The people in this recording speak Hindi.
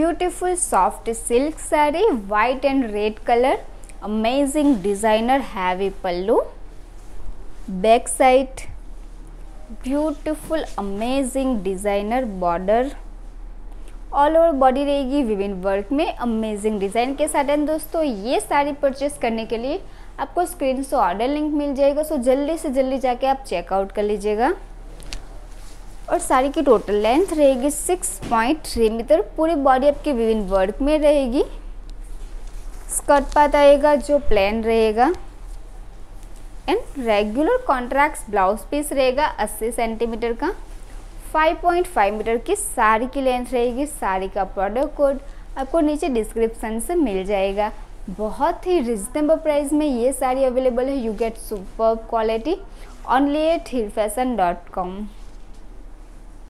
Beautiful soft silk sari white and red colour amazing designer heavy pallu back side beautiful amazing designer border all over body रहेगी विविन वर्क में. अमेजिंग डिज़ाइन के साथ एंड दोस्तों, ये साड़ी परचेस करने के लिए आपको स्क्रीन से ऑर्डर लिंक मिल जाएगा. सो जल्दी से जल्दी जाके आप चेकआउट कर लीजिएगा. और साड़ी की टोटल लेंथ रहेगी सिक्स पॉइंट थ्री मीटर पूरी बॉडी आपकी विभिन्न वर्क में रहेगी। स्कर्ट पात आएगा, जो प्लेन रहेगा। And regular contract blouse piece रहेगा 80 सेंटीमीटर का। 5.5 मीटर की साड़ी की लेंथ रहेगी साड़ी का प्रोडक्ट कोड आपको नीचे डिस्क्रिप्शन से मिल जाएगा। बहुत ही रिजनेबल प्राइस में ये साड़ी अवेलेबल है। You get super quality only at Hill Fashion dot com